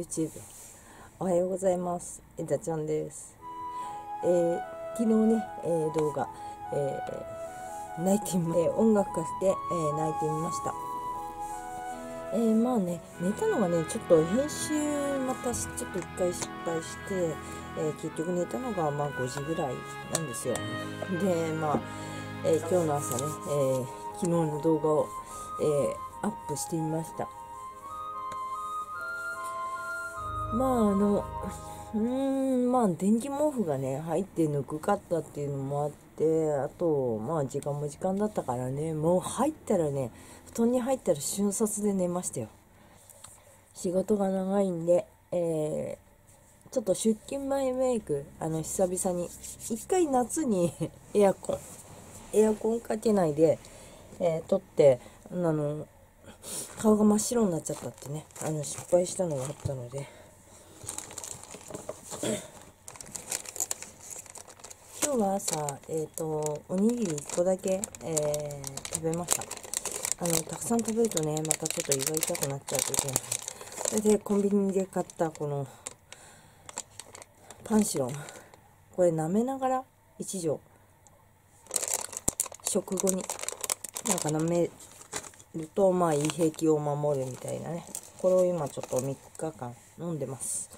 YouTube おはようございます。えだちゃんです、えー昨日ね、えー動画、えー泣いてみ、えー音楽化して、えー泣いてみました。えーまあね寝たのがねちょっと編集またちょっと一回失敗して、えー結局寝たのがまあ5時ぐらいなんですよ。でまあ、えー今日の朝ね、えー昨日の動画を、えーアップしてみました。まああのうーんまあ電気毛布がね入ってぬくかったっていうのもあってあとまあ時間も時間だったからねもう入ったらね布団に入ったら瞬殺で寝ましたよ。仕事が長いんで、えーちょっと出勤前メイクあの久々に一回夏に エアコンエアコンかけないで、えー撮ってあの顔が真っ白になっちゃったってねあの失敗したのがあったので。今日は朝、えっ、と、おにぎり1個だけ、えー食べました。あの、たくさん食べるとね、またちょっと胃が痛くなっちゃうといけない。それで、コンビニで買ったこの、パンシロン。これ舐めながら1錠。食後に、なんか舐めると、まあ、胃壁を守るみたいなね。これを今ちょっと3日間飲んでます。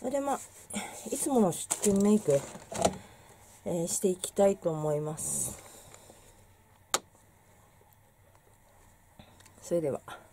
それでまあ、いつもの出勤メイク、えーしていきたいと思います。それでは。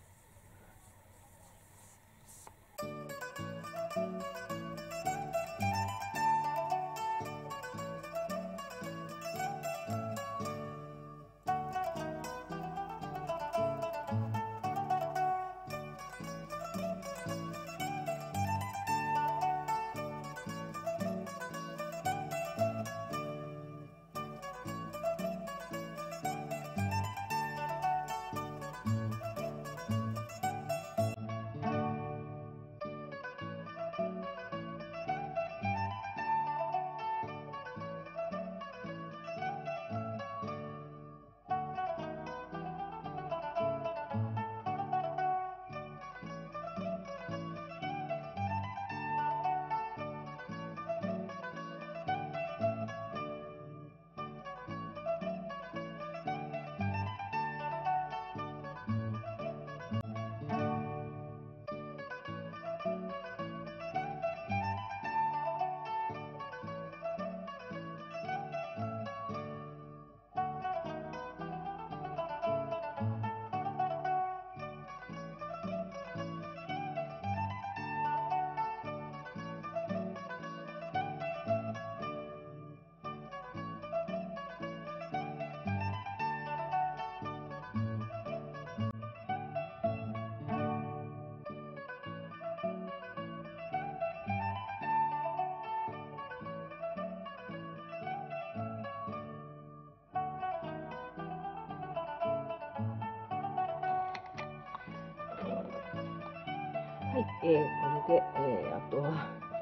はい、えー、これで、えー、あとは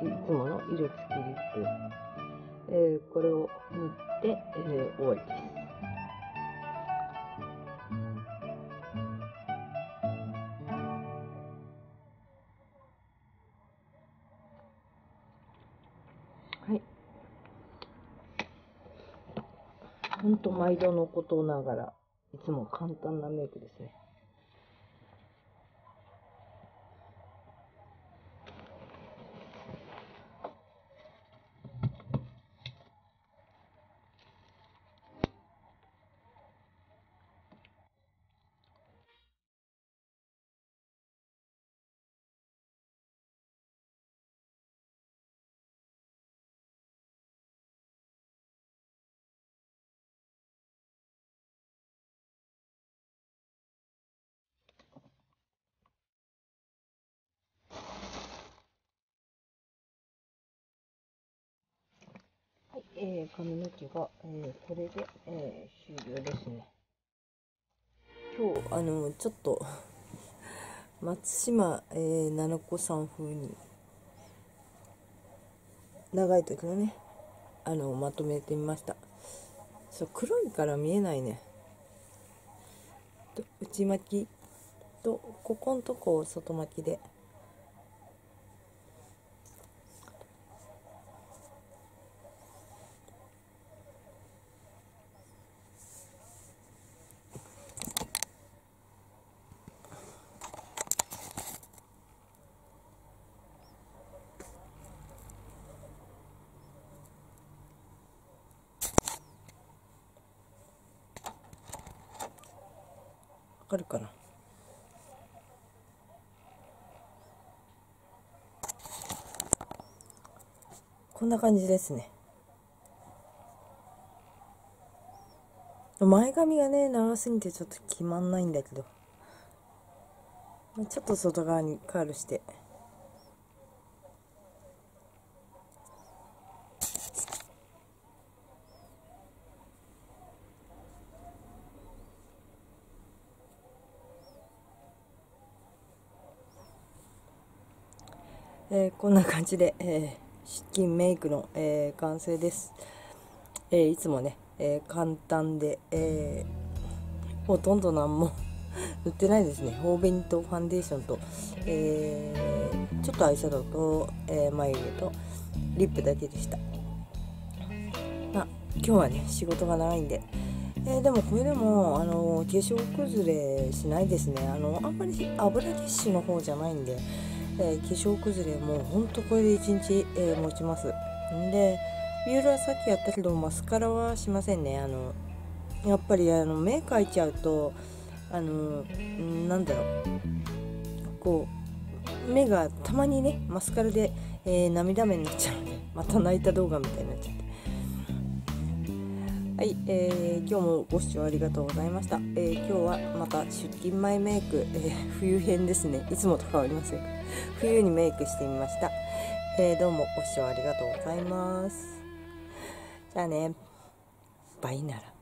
いつもの色付きリップ、えー、これを塗って、えー、終わりです。はい。ほんと毎度のことながら、いつも簡単なメイクですね。えー、髪の毛が、えー、これで、えー、終了ですね。今日、あの、ちょっと、松島、えー、菜々子さん風に、長い時のね、あの、まとめてみました。そう、黒いから見えないね。内巻きと、ここんとこを外巻きで、かるかな。こんな感じですね。前髪がね長すぎてちょっと決まんないんだけど。ちょっと外側にカールして。えー、こんな感じで、えー、出勤メイクの、えー、完成です、えー、いつもね、え簡単で、えほとんど何も 塗ってないですね。頬紅とファンデーションと、えちょっとアイシャドウと、え眉毛とリップだけでした。まあ今日はね仕事が長いんで。えー、でもこれでもあの化粧崩れしないですね。あのあんまり油ギッシュの方じゃないんで。えー、化粧崩れもほんとこれで1日、えー、持ちます。んでビューラーさっきやったけどマスカラはしませんね。あのやっぱりあの目描いちゃうとあのなんだろう。こう目がたまにねマスカラで、えー、涙目になっちゃう。また泣いた動画みたいになっちゃう。はい、えー、今日もご視聴ありがとうございました、えー、今日はまた出勤前メイク、えー、冬編ですね。いつもと変わりません。冬にメイクしてみました、えーどうもご視聴ありがとうございます。じゃあね。バイなら。